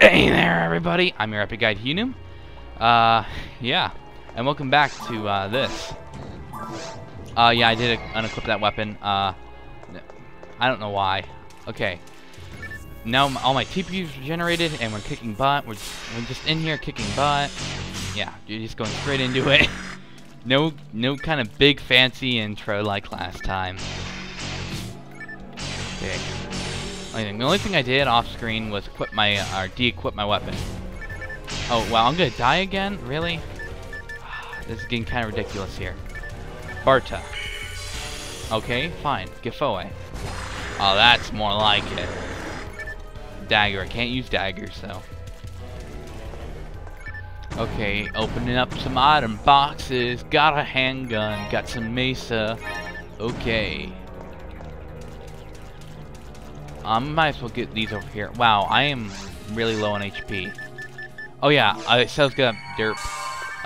Hey there, everybody! I'm your Epic Guide HUnewm. Uh, yeah, and welcome back to uh, this. Uh, yeah, I did unequip that weapon. Uh, I don't know why. Okay. Now all my TPUs are generated, and we're kicking butt. We're just, we're just in here kicking butt. Yeah, you're just going straight into it. no, no kind of big fancy intro like last time. Okay. The only thing I did off screen was equip my, uh, or de-equip my weapon. Oh, wow, I'm gonna die again? Really? This is getting kind of ridiculous here. Barta. Okay, fine. Gifoie. Oh, that's more like it. Dagger. I can't use daggers, though. Okay, opening up some item boxes. Got a handgun. Got some mesa. Okay. I might as well get these over here. Wow, I am really low on HP. Oh yeah, uh, it says good. Derp.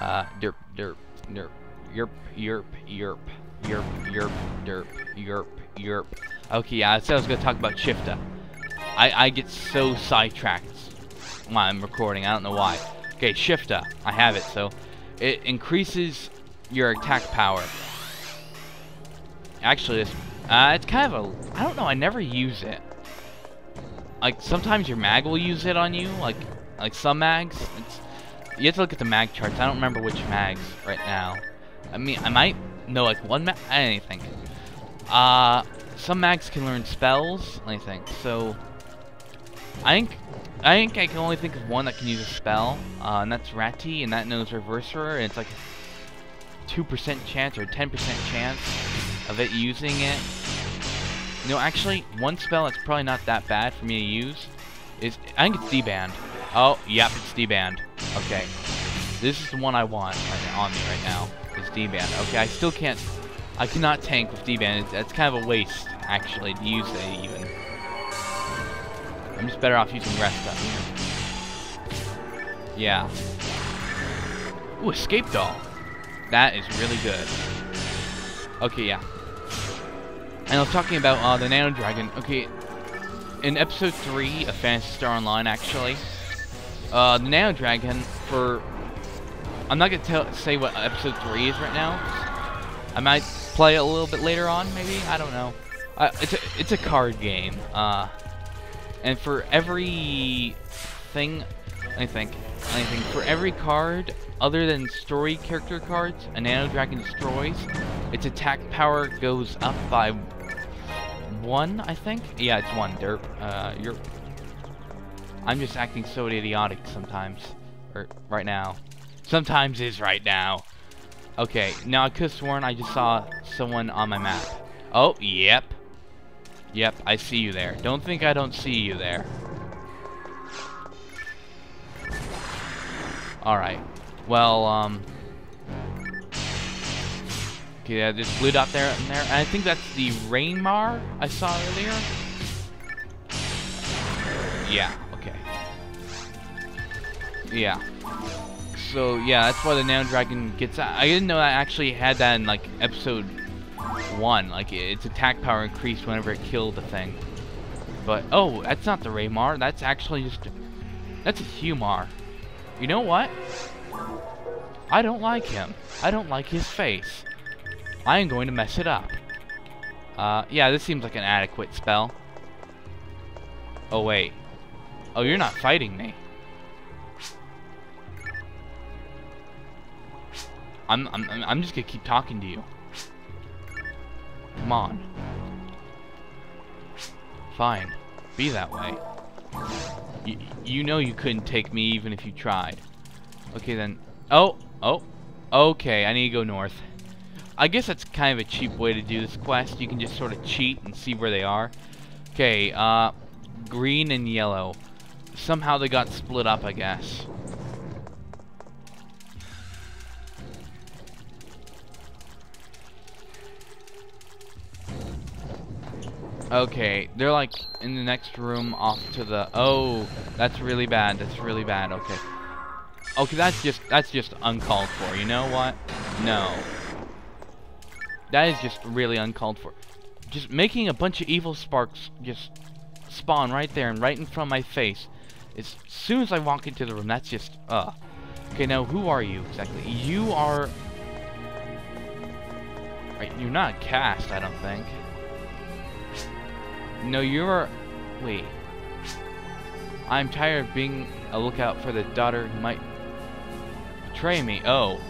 Uh, derp, derp, derp, yerp, yerp, yerp, yerp, yerp, derp, yerp, yerp. Okay, yeah, I was gonna talk about Shifta. I, I get so sidetracked while I'm recording, I don't know why. Okay, Shifta, I have it, so it increases your attack power. Actually, it's, uh, it's kind of a, I don't know, I never use it like sometimes your mag will use it on you, like like some mags. It's, you have to look at the mag charts. I don't remember which mags right now. I mean, I might know like one mag. Anything. Uh, some mags can learn spells. I think so. I think I think I can only think of one that can use a spell, uh, and that's Ratty, and that knows Reverser, and it's like two percent chance or ten percent chance of it using it actually, one spell that's probably not that bad for me to use is... I think it's Deband. Oh, yep, it's Deband. Okay. This is the one I want on me right now, It's Deband. Okay, I still can't... I cannot tank with Deband. That's kind of a waste, actually, to use it even. I'm just better off using Resta. Yeah. Ooh, Escape Doll. That is really good. Okay, yeah. And I was talking about uh, the Nano Dragon. Okay, in episode 3 of Phantasy Star Online, actually, uh, the Nano Dragon, for... I'm not going to say what episode 3 is right now. I might play it a little bit later on, maybe? I don't know. Uh, it's, a, it's a card game. Uh, and for every thing, I think, anything, for every card, other than story character cards, a Nano Dragon destroys, its attack power goes up by one, I think? Yeah, it's one, derp. Uh, you're... I'm just acting so idiotic sometimes. Or, right now. Sometimes is right now. Okay, now I could have sworn I just saw someone on my map. Oh, yep. Yep, I see you there. Don't think I don't see you there. Alright. Well, um... Okay, yeah, there's blue dot there and there. And I think that's the Raymar I saw earlier. Yeah, okay. Yeah. So, yeah, that's why the Nano Dragon gets out. I didn't know I actually had that in, like, episode 1. Like, its attack power increased whenever it killed the thing. But, oh, that's not the Raymar. That's actually just... That's a Humar. You know what? I don't like him. I don't like his face. I am going to mess it up. Uh, yeah, this seems like an adequate spell. Oh, wait. Oh, you're not fighting me. I'm, I'm, I'm just gonna keep talking to you. Come on. Fine. Be that way. You, you know you couldn't take me even if you tried. Okay, then. Oh! Oh! Okay, I need to go north. I guess that's kind of a cheap way to do this quest. You can just sort of cheat and see where they are. Okay, uh, green and yellow. Somehow they got split up, I guess. Okay, they're like in the next room off to the... Oh, that's really bad. That's really bad. Okay. Okay, that's just that's just uncalled for. You know what? No. That is just really uncalled for. Just making a bunch of Evil Sharks just spawn right there and right in front of my face. as soon as I walk into the room. That's just, uh. Okay, now who are you exactly? You are... Right, you're not cast, I don't think. No, you're... Wait. I'm tired of being a lookout for the daughter who might betray me. Oh.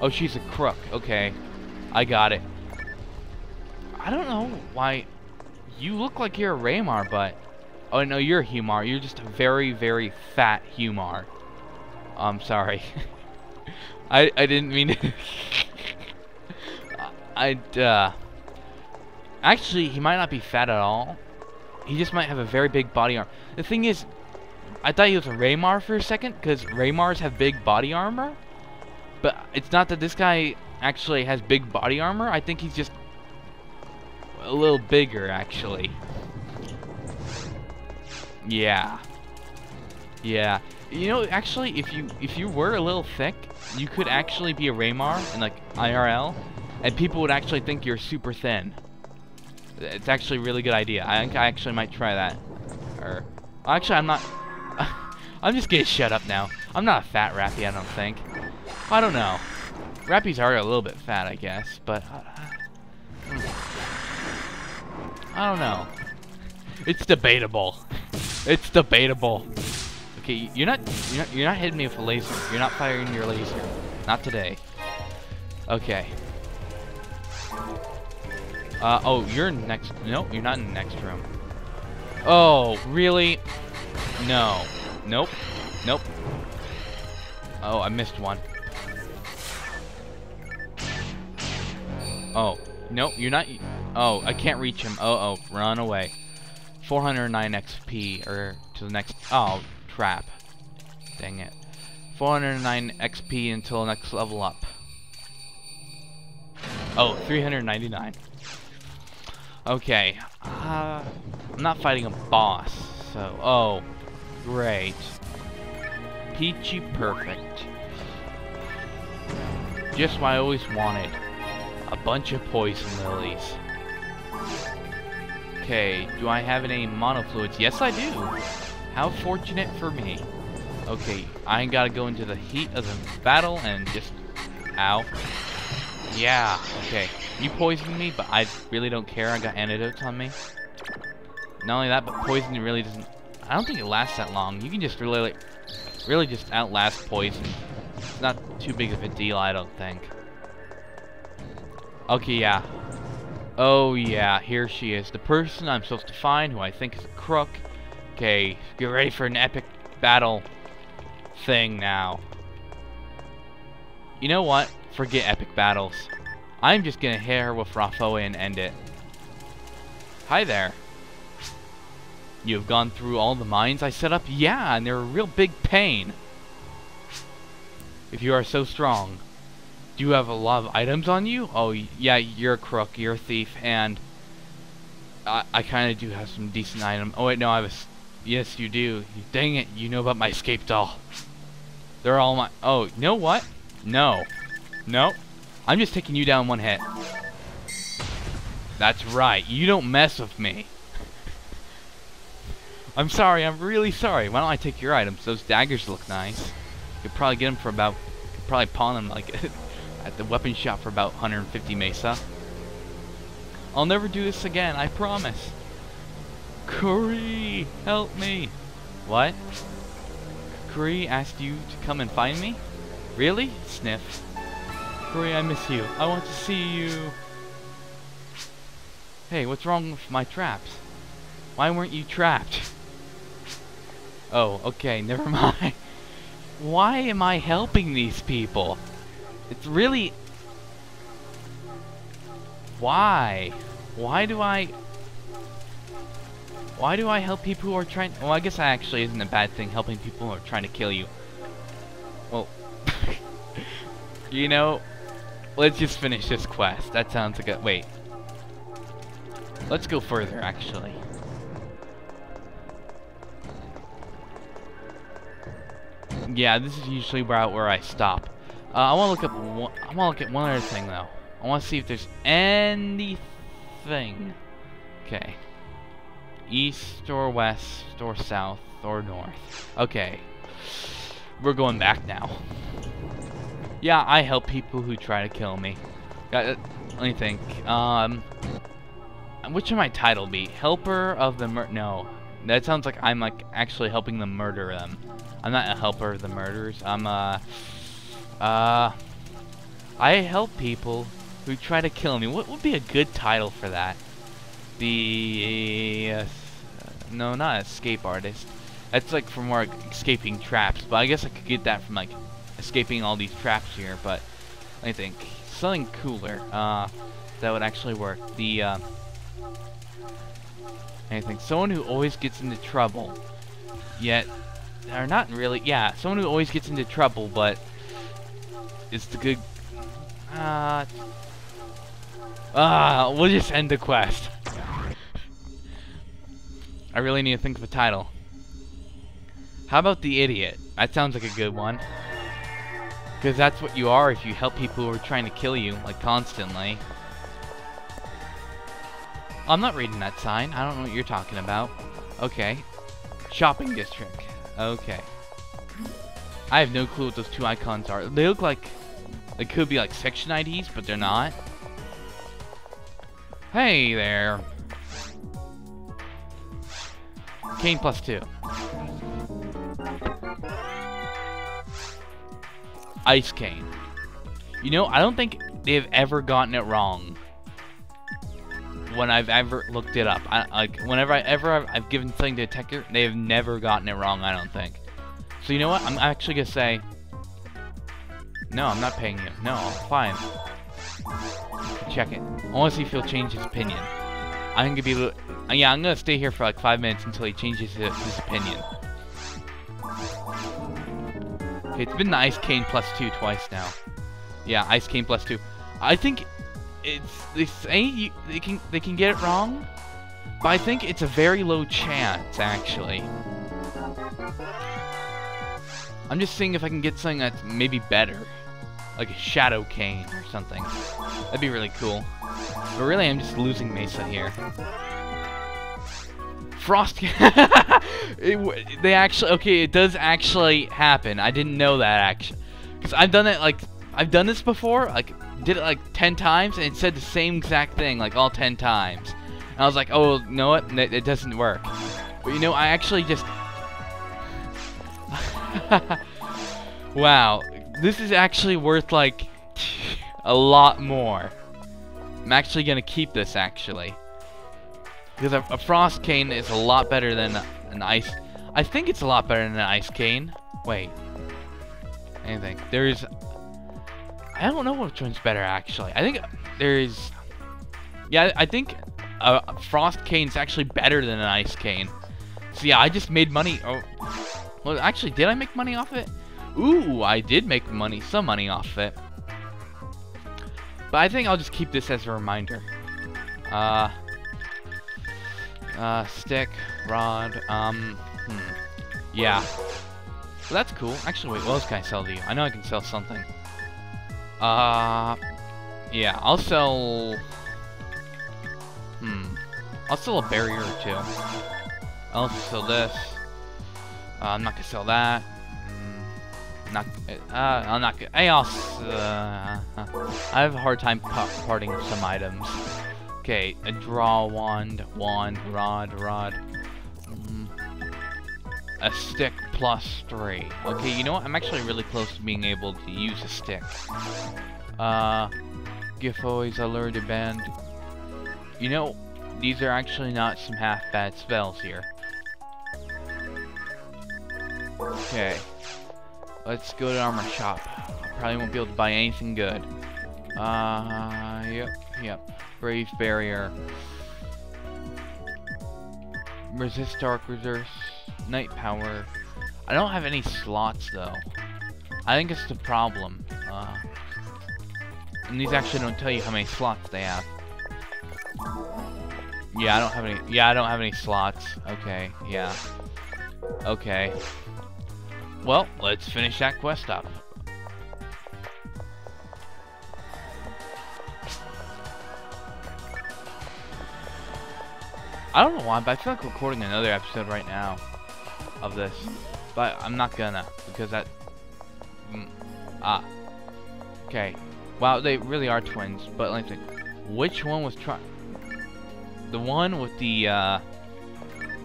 Oh, she's a crook. Okay. I got it. I don't know why... You look like you're a Raymar, but... Oh, no, you're a Humar. You're just a very, very fat Humar. I'm sorry. I, I didn't mean to... I'd, uh... Actually, he might not be fat at all. He just might have a very big body armor. The thing is, I thought he was a Raymar for a second, because Raymars have big body armor. But it's not that this guy actually has big body armor. I think he's just a little bigger, actually. Yeah. Yeah. You know, actually, if you if you were a little thick, you could actually be a Raymar in like IRL, and people would actually think you're super thin. It's actually a really good idea. I think I actually might try that. Or, actually, I'm not. I'm just getting shut up now. I'm not a fat Rappy, I don't think. I don't know. Rappies are a little bit fat, I guess, but uh, I don't know. It's debatable. It's debatable. Okay, you're not you're not you're not hitting me with a laser. You're not firing your laser. Not today. Okay. Uh oh, you're next. No, you're not in the next room. Oh, really? No. Nope. Nope. Oh, I missed one. Oh, nope, you're not... Oh, I can't reach him. Oh, oh, run away. 409 XP, or to the next... Oh, trap. Dang it. 409 XP until next level up. Oh, 399. Okay. Uh, I'm not fighting a boss, so... Oh, great. Peachy perfect. Just what I always wanted. A bunch of poison lilies. Okay, do I have any monofluids? Yes, I do. How fortunate for me. Okay, I ain't gotta go into the heat of the battle and just... Ow. Yeah, okay. You poisoned me, but I really don't care. I got antidotes on me. Not only that, but poison really doesn't... I don't think it lasts that long. You can just really, really just outlast poison. It's not too big of a deal, I don't think. Okay, yeah. Oh, yeah, here she is. The person I'm supposed to find, who I think is a crook. Okay, get ready for an epic battle thing now. You know what? Forget epic battles. I'm just gonna hit her with Rafoie and end it. Hi there. You have gone through all the mines I set up? Yeah, and they're a real big pain. If you are so strong, do you have a lot of items on you? Oh, yeah, you're a crook, you're a thief, and I, I kind of do have some decent items. Oh, wait, no, I was... Yes, you do. Dang it, you know about my escape doll. They're all my... Oh, you know what? No. No. I'm just taking you down one hit. That's right. You don't mess with me. I'm sorry. I'm really sorry. Why don't I take your items? Those daggers look nice. You could probably get them for about... could probably pawn them like... at the weapon shop for about 150 mesa. I'll never do this again, I promise. Curry, help me. What? Curry asked you to come and find me? Really? Sniff. Curry, I miss you. I want to see you. Hey, what's wrong with my traps? Why weren't you trapped? Oh, okay, never mind. Why am I helping these people? It's really... Why? Why do I... Why do I help people who are trying... Well, I guess that actually isn't a bad thing, helping people who are trying to kill you. Well... you know... Let's just finish this quest. That sounds like a... Wait. Let's go further, actually. Yeah, this is usually where I, where I stop. Uh, I want to look up. One, I want to look at one other thing though. I want to see if there's anything. Okay. East or west or south. or north. Okay. We're going back now. Yeah, I help people who try to kill me. Got uh, let me think. Um, what should my title be? Helper of the mur- No, that sounds like I'm like actually helping them murder them. I'm not a helper of the murderers. I'm uh, uh, I help people who try to kill me. What would be a good title for that? The uh, no, not escape artist. That's like for more escaping traps. But I guess I could get that from like escaping all these traps here. But I think something cooler. Uh, that would actually work. The, uh, I think someone who always gets into trouble, yet, or not really, yeah, someone who always gets into trouble, but is the good, uh, ah, we'll just end the quest. I really need to think of a title. How about the idiot? That sounds like a good one. Because that's what you are if you help people who are trying to kill you, like, constantly. I'm not reading that sign. I don't know what you're talking about. Okay. Shopping district. Okay. I have no clue what those two icons are. They look like... They could be like section IDs, but they're not. Hey there. Cane plus two. Ice Cane. You know, I don't think they've ever gotten it wrong when I've ever looked it up. I, like, whenever I ever I've, I've given something to a Tekker, they've never gotten it wrong, I don't think. So you know what? I'm actually gonna say, no, I'm not paying you. No, fine. Check it. I want to see if he'll change his opinion. I'm gonna be, uh, yeah, I'm gonna stay here for like five minutes until he changes his, his opinion. Okay, it's been the Ice Cane plus two twice now. Yeah, Ice Cane plus two. I think it's they say they can they can get it wrong, but I think it's a very low chance actually. I'm just seeing if I can get something that's maybe better, like a Shadow Cane or something. That'd be really cool. But really, I'm just losing Mesa here. Frost. it, they actually okay. It does actually happen. I didn't know that actually, because I've done it like I've done this before. Like did it like ten times and it said the same exact thing like all ten times. And I was like, oh, you know what? It, it doesn't work. But you know, I actually just. wow, this is actually worth like a lot more. I'm actually gonna keep this actually. Because a, a Frost cane is a lot better than an Ice... I think it's a lot better than an Ice cane. Wait. Anything. There's... I don't know which one's better, actually. I think there's... Yeah, I think a Frost Cane's actually better than an Ice Cane. So yeah, I just made money... Oh, well, actually, did I make money off it? Ooh, I did make money, some money off it. But I think I'll just keep this as a reminder. Uh, uh, stick, rod, um, hmm. Yeah. Well, that's cool. Actually, wait, what else can I sell to you? I know I can sell something. Uh, yeah, I'll sell... Hmm. I'll sell a barrier or two. I'll sell this. Uh, I'm not gonna sell that. Mm, not, uh, I'm not gonna, I also, uh, I have a hard time parting some items. Okay, a draw wand, wand, rod, rod. Mm, a stick plus three. Okay, you know what? I'm actually really close to being able to use a stick. Uh, Gifoi's alerted band. You know, these are actually not some half bad spells here. Okay. Let's go to armor shop. Probably won't be able to buy anything good. Uh, yep, yep. Brave Barrier. Resist Dark Reserve. Knight Power. I don't have any slots though. I think it's the problem. Uh, and these actually don't tell you how many slots they have. Yeah, I don't have any. Yeah, I don't have any slots. Okay, yeah. Okay. Well, let's finish that quest up. I don't know why, but I feel like recording another episode right now. of this, but I'm not gonna because that. Mm, ah. Okay. Wow, they really are twins. But let me think. Which one was trying? The one with the uh,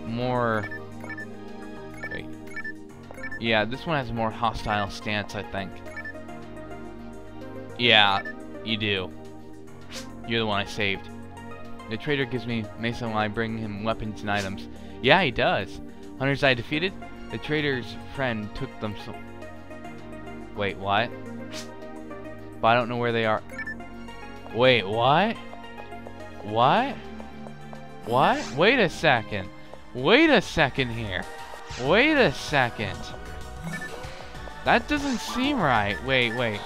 more. Wait. Yeah, this one has a more hostile stance, I think. Yeah, you do. You're the one I saved. The trader gives me Mesa when I bring him weapons and items. Yeah, he does. Hunters I defeated? The trader's friend took them so... Wait, what? But I don't know where they are. Wait, what? What? What? Wait a second. Wait a second here. Wait a second. That doesn't seem right. Wait, wait.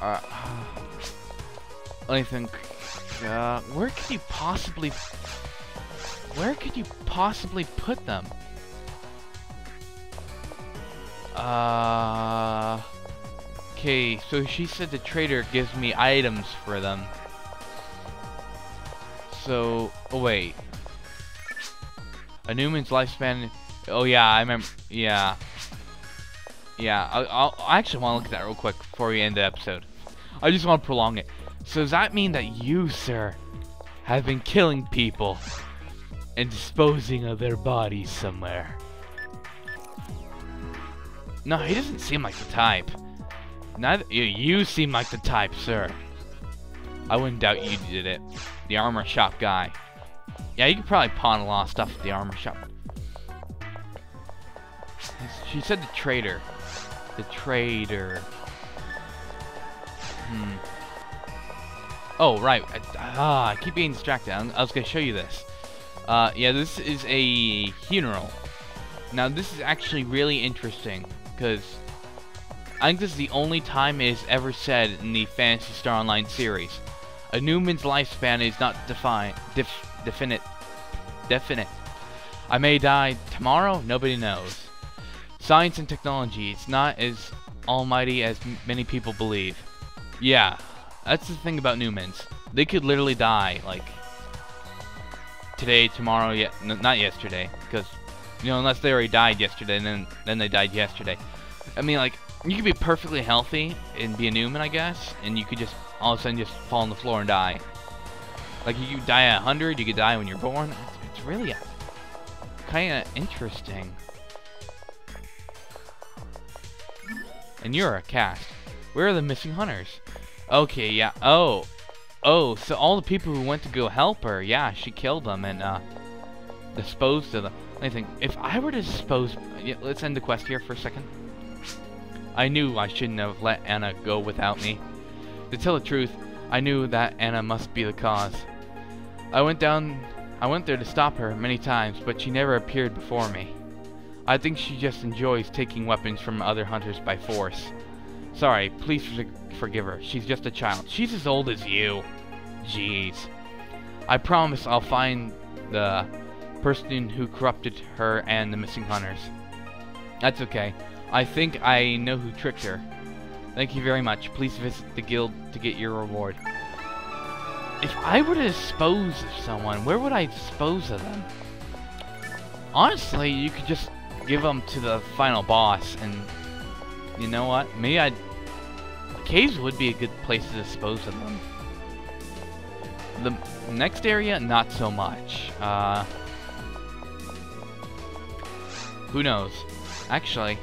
Uh, me think. Uh, where could you possibly... Where could you possibly put them? Uh... Okay, so she said the trader gives me items for them. So, oh wait. A Newman's lifespan... Oh yeah, I remember... Yeah. Yeah, I'll, I'll, I actually want to look at that real quick before we end the episode. I just want to prolong it. So does that mean that you, sir, have been killing people and disposing of their bodies somewhere? No, he doesn't seem like the type. Neither you, seem like the type, sir. I wouldn't doubt you did it. The armor shop guy. Yeah, you could probably pawn a lot of stuff at the armor shop. She said the trader. The trader. Hmm. Oh, right. I, ah, I keep being distracted. I, I was going to show you this. Uh, yeah, this is a funeral. Now, this is actually really interesting, because I think this is the only time it is ever said in the Phantasy Star Online series. A Newman's lifespan is not defined, def, definite, definite. I may die tomorrow, nobody knows. Science and technology, it's not as almighty as many people believe. Yeah, that's the thing about Newmans. They could literally die, like, today, tomorrow, yet not yesterday, because, you know, unless they already died yesterday, and then, then they died yesterday. I mean, like, you could be perfectly healthy and be a Newman, I guess, and you could just, all of a sudden, just fall on the floor and die. Like, you could die at 100, you could die when you're born. It's, it's really kind of interesting. And you're a cast. Where are the missing hunters? Okay, yeah. Oh. Oh, so all the people who went to go help her, yeah, she killed them and uh, disposed of them. I think, if I were to dispose... Yeah, let's end the quest here for a second. I knew I shouldn't have let Anna go without me. To tell the truth, I knew that Anna must be the cause. I went down... I went there to stop her many times, but she never appeared before me. I think she just enjoys taking weapons from other hunters by force. Sorry, please forgive her. She's just a child. She's as old as you. Jeez. I promise I'll find the person who corrupted her and the missing hunters. That's okay. I think I know who tricked her. Thank you very much. Please visit the guild to get your reward. If I were to dispose of someone, where would I dispose of them? Honestly, you could just give them to the final boss and you know what? Maybe I'd caves would be a good place to dispose of them. The next area, not so much. Uh, who knows? Actually,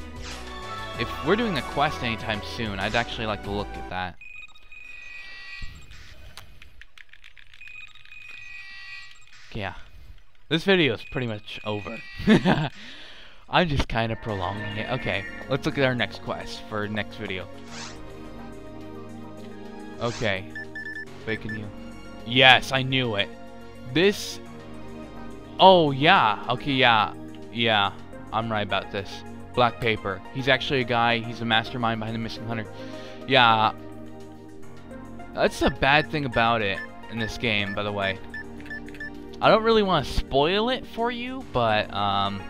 if we're doing a quest anytime soon, I'd actually like to look at that. Yeah. This video is pretty much over. I'm just kind of prolonging it. Okay, let's look at our next quest for next video. Okay. Bacon you. Yes, I knew it. This... Oh, yeah. Okay, yeah. Yeah. I'm right about this. Black Paper. He's actually a guy. He's a mastermind behind the Missing Hunter. Yeah. That's a bad thing about it in this game, by the way. I don't really want to spoil it for you, but, um...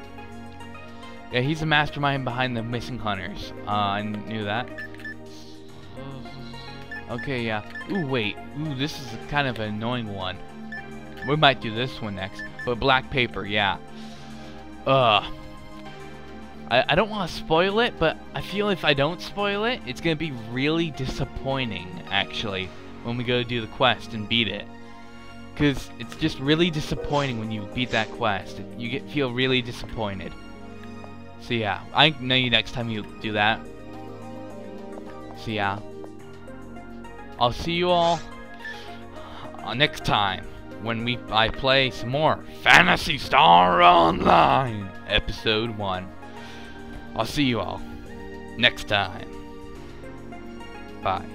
Yeah, he's a mastermind behind the Missing Hunters. Uh, I knew that. Okay, yeah. Ooh, wait. Ooh, this is kind of an annoying one. We might do this one next. But black paper, yeah. uh, I, I don't want to spoil it, but I feel if I don't spoil it, it's going to be really disappointing, actually, when we go do the quest and beat it. Because it's just really disappointing when you beat that quest. You get feel really disappointed. So yeah, I know you next time you do that. So yeah. I'll see you all uh, next time when we I play some more Phantasy Star Online Episode 1. I'll see you all next time. Bye.